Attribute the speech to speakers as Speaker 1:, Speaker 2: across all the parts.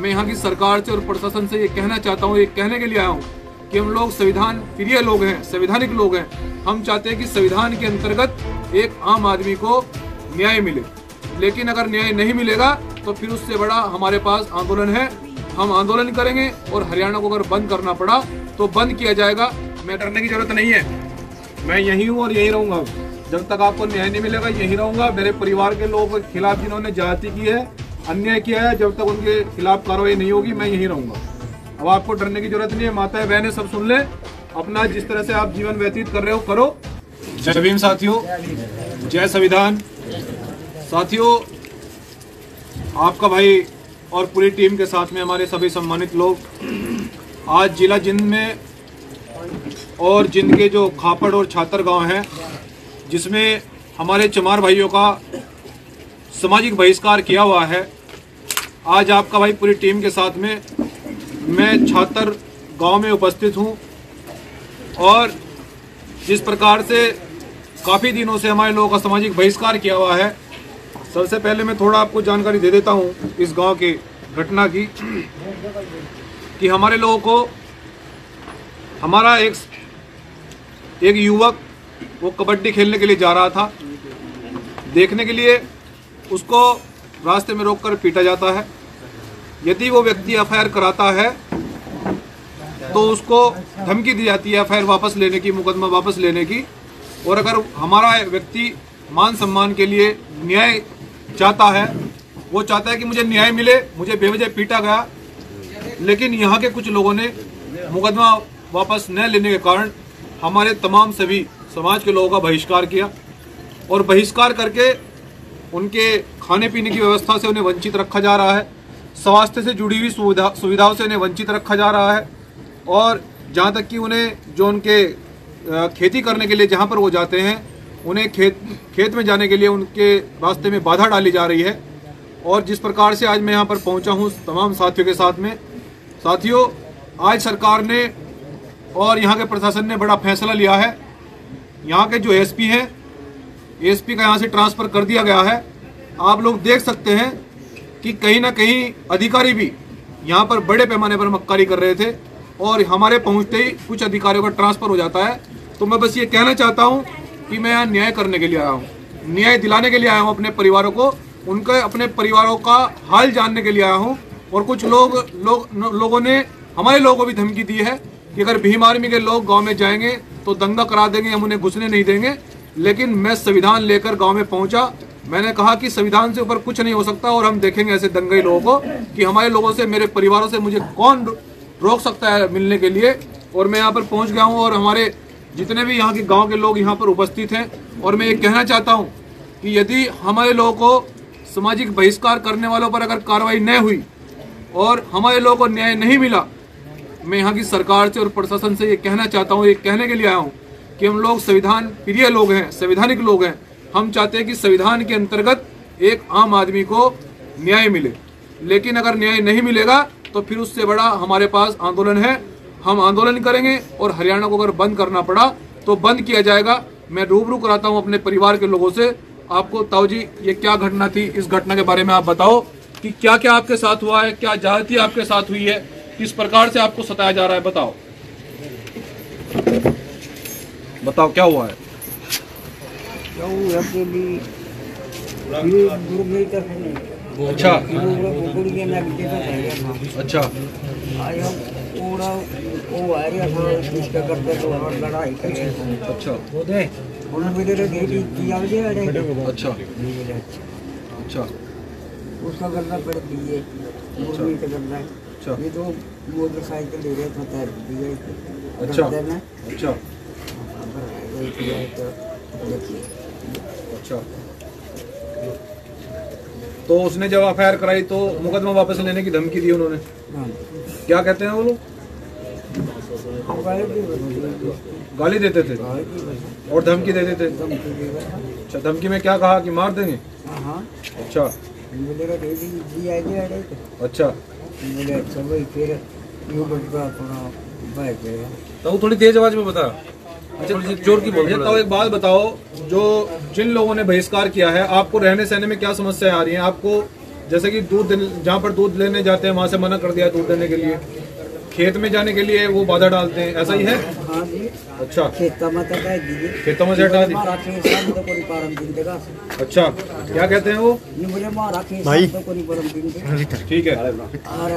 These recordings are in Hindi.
Speaker 1: मैं यहाँ की सरकार से और प्रशासन से ये कहना चाहता हूँ, ये कहने के लिए आया हूँ कि हम लोग संविधान प्रिय लोग हैं, संवैधानिक लोग हैं। हम चाहते हैं कि संविधान के अंतर्गत एक आम आदमी को न्याय मिले। लेकिन अगर न्याय नहीं मिलेगा तो फिर उससे बड़ा हमारे पास आंदोलन है। हम आंदोलन करेंगे और हरियाणा को अगर बंद करना पड़ा तो बंद किया जाएगा। मैं डरने की ज़रूरत नहीं है। मैं यही हूँ और यही रहूँगा। जब तक आपको न्याय नहीं मिलेगा, यही रहूँगा। मेरे परिवार के लोगों के खिलाफ जिन्होंने जाति की है अन्याय किया है, जब तक उनके खिलाफ कार्रवाई नहीं होगी, मैं यही रहूँगा। अब आपको डरने की ज़रूरत नहीं है, माताएँ, बहनें, सब सुन ले। अपना जिस तरह से आप जीवन व्यतीत कर रहे हो, करो। जय भीम, साथियों। जय संविधान। साथियों, आपका भाई और पूरी टीम के साथ में हमारे सभी सम्मानित लोग, आज जिला जिंद में और जिंद के जो खापड़ और छातर गाँव हैं, जिसमें हमारे चमार भाइयों का सामाजिक बहिष्कार किया हुआ है। आज आपका भाई पूरी टीम के साथ में मैं छात्र गाँव में उपस्थित हूँ और जिस प्रकार से काफ़ी दिनों से हमारे लोगों का सामाजिक बहिष्कार किया हुआ है, सबसे पहले मैं थोड़ा आपको जानकारी दे देता हूँ इस गाँव की घटना की, कि हमारे लोगों को हमारा एक एक युवक वो कबड्डी खेलने के लिए जा रहा था। देखने के लिए उसको रास्ते में रोककर पीटा जाता है। यदि वो व्यक्ति एफआईआर कराता है तो उसको धमकी दी जाती है एफआईआर वापस लेने की, मुकदमा वापस लेने की। और अगर हमारा व्यक्ति मान सम्मान के लिए न्याय चाहता है, वो चाहता है कि मुझे न्याय मिले, मुझे बेवजह पीटा गया, लेकिन यहाँ के कुछ लोगों ने मुकदमा वापस न लेने के कारण हमारे तमाम सभी समाज के लोगों का बहिष्कार किया और बहिष्कार करके उनके खाने पीने की व्यवस्था से उन्हें वंचित रखा जा रहा है। स्वास्थ्य से जुड़ी हुई सुविधा, सुविधाओं से उन्हें वंचित रखा जा रहा है। और जहाँ तक कि उन्हें जो उनके खेती करने के लिए जहाँ पर वो जाते हैं, उन्हें खेत खेत में जाने के लिए उनके रास्ते में बाधा डाली जा रही है। और जिस प्रकार से आज मैं यहाँ पर पहुँचा हूँ तमाम साथियों के साथ में, साथियों, आज सरकार ने और यहाँ के प्रशासन ने बड़ा फैसला लिया है। यहाँ के जो एसपी हैं एसपी का यहाँ से ट्रांसफ़र कर दिया गया है। आप लोग देख सकते हैं कि कहीं ना कहीं अधिकारी भी यहाँ पर बड़े पैमाने पर मक्कारी कर रहे थे और हमारे पहुँचते ही कुछ अधिकारियों का ट्रांसफ़र हो जाता है। तो मैं बस ये कहना चाहता हूँ कि मैं यहाँ न्याय करने के लिए आया हूँ। न्याय दिलाने के लिए आया हूँ अपने परिवारों को। उनके, अपने परिवारों का हाल जानने के लिए आया हूँ। और कुछ लोग लोग, लोगों ने, हमारे लोगों को भी धमकी दी है कि अगर भीम आर्मी के लोग गाँव में जाएँगे तो दंगा करा देंगे, हम उन्हें घुसने नहीं देंगे। लेकिन मैं संविधान लेकर गाँव में पहुँचा। मैंने कहा कि संविधान से ऊपर कुछ नहीं हो सकता और हम देखेंगे ऐसे दंगई लोगों को कि हमारे लोगों से, मेरे परिवारों से मुझे कौन रोक सकता है मिलने के लिए। और मैं यहाँ पर पहुँच गया हूँ और हमारे जितने भी यहाँ के गाँव के लोग यहाँ पर उपस्थित हैं। और मैं ये कहना चाहता हूँ कि यदि हमारे लोगों को सामाजिक बहिष्कार करने वालों पर अगर कार्रवाई न हुई और हमारे लोगों को न्याय नहीं मिला, मैं यहाँ की सरकार से और प्रशासन से ये कहना चाहता हूँ, ये कहने के लिए आया हूँ कि हम लोग संविधान, प्रिय लोग हैं, संवैधानिक लोग हैं। हम चाहते हैं कि संविधान के अंतर्गत एक आम आदमी को न्याय मिले। लेकिन अगर न्याय नहीं मिलेगा तो फिर उससे बड़ा हमारे पास आंदोलन है। हम आंदोलन करेंगे और हरियाणा को अगर बंद करना पड़ा तो बंद किया जाएगा। मैं रूबरू कराता हूँ अपने परिवार के लोगों से। आपको, ताऊ जी, ये क्या घटना थी? इस घटना के बारे में आप बताओ कि क्या क्या आपके साथ हुआ है, क्या जाति आपके साथ हुई है, किस प्रकार से आपको सताया जा रहा है, बताओ। बताओ क्या हुआ है? अच्छा। अच्छा। अच्छा। अच्छा। अच्छा।
Speaker 2: उसका करना पड़ दिए करना अच्छा। ये तो मोटरसाइकिल ले रहे थे दिए
Speaker 1: अच्छा। अच्छा। अच्छा तो उसने जब एफ़ कराई तो मुकदमा वापस लेने की धमकी दी उन्होंने?
Speaker 2: हाँ।
Speaker 1: क्या कहते हैं वो लोग? गाली देते थे? और धमकी देते? थे अच्छा धमकी में क्या कहा कि मार देंगे। अच्छा। अच्छा।
Speaker 3: तो थोड़ी तेज आवाज़ में बता।
Speaker 1: अच्छा चोर की बोल तो एक बात बताओ, जो जिन लोगों ने बहिष्कार किया है, आपको रहने सहने में क्या समस्याएँ आ रही है? आपको, जैसे कि दूध जहाँ पर दूध लेने जाते हैं, वहाँ से मना कर दिया दूध देने के लिए। खेत में जाने के लिए वो बाधा डालते हैं ऐसा ही है?
Speaker 2: हाँ जी।
Speaker 1: अच्छा।
Speaker 2: खेता में तो
Speaker 1: खेतों में से हटा दी
Speaker 2: हमारा खेत साहब तो
Speaker 1: अच्छा क्या कहते हैं वो?
Speaker 2: तो देगा।
Speaker 1: ठीक है।
Speaker 2: और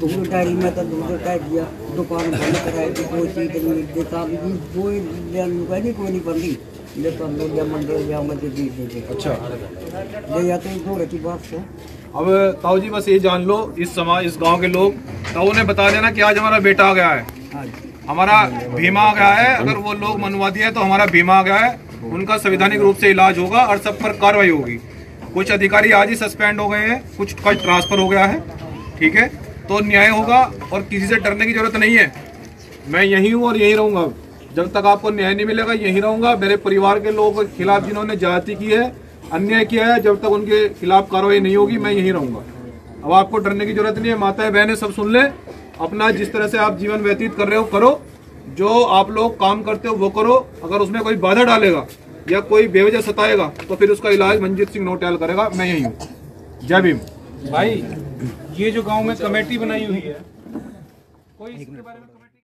Speaker 2: दूध डायरी में तो दूध कह दिया दुकान बंद कराई थी कोई चीज़ नहीं देता कोई नहीं कोई नहीं बंदी। ले लोग या मंडल जाऊँगा दी दे दे
Speaker 1: अच्छा।
Speaker 2: ले या घोड़े की बात से।
Speaker 1: अब ताऊ जी बस ये जान लो इस समाज इस गाँव के लोग ताऊ उन्हें बता देना कि आज हमारा बेटा आ गया है।
Speaker 2: हाँ
Speaker 1: हमारा बीमा आ गया है। अगर वो लोग मनवा दिए तो हमारा बीमा आ गया है। उनका संवैधानिक रूप से इलाज होगा और सब पर कार्रवाई होगी। कुछ अधिकारी आज ही सस्पेंड हो गए हैं। कुछ का ट्रांसफ़र हो गया है। ठीक है? तो न्याय होगा और किसी से डरने की ज़रूरत नहीं है। मैं यही हूँ और यही रहूँगा। जब तक आपको न्याय नहीं मिलेगा, यही रहूँगा। मेरे परिवार के लोगों के खिलाफ जिन्होंने जाति की है, अन्याय किया है, जब तक उनके खिलाफ कार्रवाई नहीं होगी, मैं यही रहूँगा। अब आपको डरने की ज़रूरत नहीं है, माताएँ, बहनें, सब सुन ले। अपना जिस तरह से आप जीवन व्यतीत कर रहे हो, करो। जो आप लोग काम करते हो, वो करो। अगर उसमें कोई बाधा डालेगा या कोई बेवजह सताएगा तो फिर उसका इलाज मंजीत सिंह नोटियाल करेगा। मैं यही हूँ। जय भीम।
Speaker 3: भाई, ये जो गाँव में कमेटी बनाई हुई है, कोई इसके बारे में